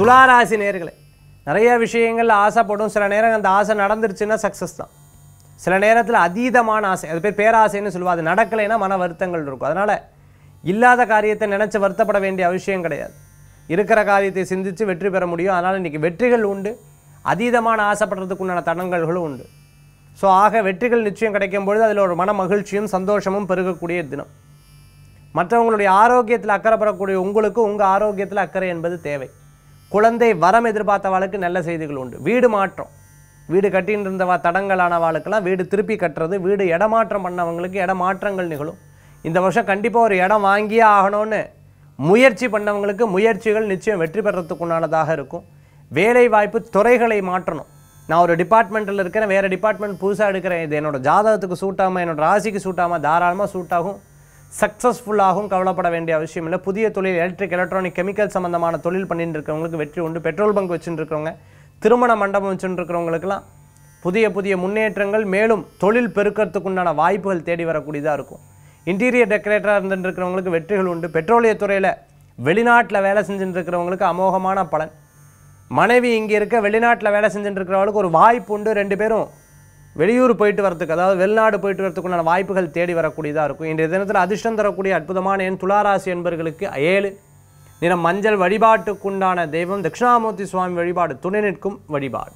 துளாராசி நேர்களை நிறைய விஷயங்கள் ஆசைப்படும். சில நேரம் அந்த ஆசை நடந்துருச்சுன்னா சக்ஸஸ் தான். சில நேரத்தில் அதீதமான ஆசை அது பேர் பேராசைன்னு சொல்லுவா அது நடக்கலைன்னா மன வருத்தங்கள் இருக்கும். அதனால் இல்லாத காரியத்தை நினச்சி வருத்தப்பட வேண்டிய அவசியம் கிடையாது. இருக்கிற காரியத்தை சிந்தித்து வெற்றி பெற முடியும். அதனால் இன்றைக்கி வெற்றிகள் உண்டு. அதீதமான ஆசைப்படுறதுக்கு உண்டான தடங்கல்களும் உண்டு. ஸோ ஆக வெற்றிகள் நிச்சயம் கிடைக்கும் பொழுது அதில் ஒரு மன மகிழ்ச்சியும் சந்தோஷமும் பெருகக்கூடிய தினம். மற்றவங்களுடைய ஆரோக்கியத்தில் அக்கறைப்படக்கூடிய உங்களுக்கு உங்கள் ஆரோக்கியத்தில் அக்கறை என்பது தேவை. குழந்தை வரம் எதிர்பார்த்தவாளுக்கு நல்ல செய்திகள் உண்டு. வீடு மாற்றம். வீடு கட்டின்னு இருந்தவா தடங்கலானவாளுக்கெல்லாம் வீடு திருப்பி கட்டுறது வீடு இடமாற்றம் பண்ணவங்களுக்கு இடமாற்றங்கள் நிகழும். இந்த வருஷம் கண்டிப்பாக ஒரு இடம் வாங்கியே ஆகணும்னு முயற்சி பண்ணவங்களுக்கு முயற்சிகள் நிச்சயம் வெற்றி பெறத்துக்குண்டானதாக இருக்கும். வேலை வாய்ப்பு துறைகளை மாற்றணும். நான் ஒரு டிபார்ட்மெண்ட்டில் இருக்கிறேன் வேறு டிபார்ட்மெண்ட் புதுசாக எடுக்கிறேன். இது என்னோடய ஜாதகத்துக்கு சூட்டாமல் என்னோடய ராசிக்கு சூட்டாமல் தாராளமாக சூட் ஆகும் சக்ஸஸ்ஃபுல்லாகவும் கவலைப்பட வேண்டிய அவசியம் இல்லை. புதிய தொழில் எலக்ட்ரிக் எலக்ட்ரானிக் கெமிக்கல் சம்மந்தமான தொழில் பண்ணிட்டு இருக்கிறவங்களுக்கு வெற்றி உண்டு. பெட்ரோல் பங்க் வச்சுட்டு இருக்கிறவங்க திருமண மண்டபம் வச்சுட்டு இருக்கிறவங்களுக்கெல்லாம் புதிய புதிய முன்னேற்றங்கள் மேலும் தொழில் பெருக்கிறதுக்குண்டான வாய்ப்புகள் தேடி வரக்கூடியதாக இருக்கும். இன்டீரியர் டெக்கரேட்டராக இருந்துட்டு இருக்கிறவங்களுக்கு வெற்றிகள் உண்டு. பெட்ரோலியத்துறையில் வெளிநாட்டில் வேலை செஞ்சுட்டு இருக்கிறவங்களுக்கு அமோகமான பலன். மனைவி இங்கே இருக்க வெளிநாட்டில் வேலை செஞ்சுட்டு இருக்கிறவங்களுக்கு ஒரு வாய்ப்பு உண்டு. ரெண்டு பேரும் வெளியூர் போயிட்டு வரதுக்கு அதாவது வெளிநாடு போயிட்டு வரதுக்குள்ள வாய்ப்புகள் தேடி வரக்கூடியதாக இருக்கும். இன்றைய தினத்தில் அதிர்ஷ்டம் தரக்கூடிய அற்புதமான எண் துளாராசி என்பவர்களுக்கு ஏழு. நிறம் மஞ்சள் வழிபாட்டுக்குண்டான தெய்வம் தட்சிணாமூர்த்தி சுவாமி வழிபாடு துணை நிற்கும் வழிபாடு.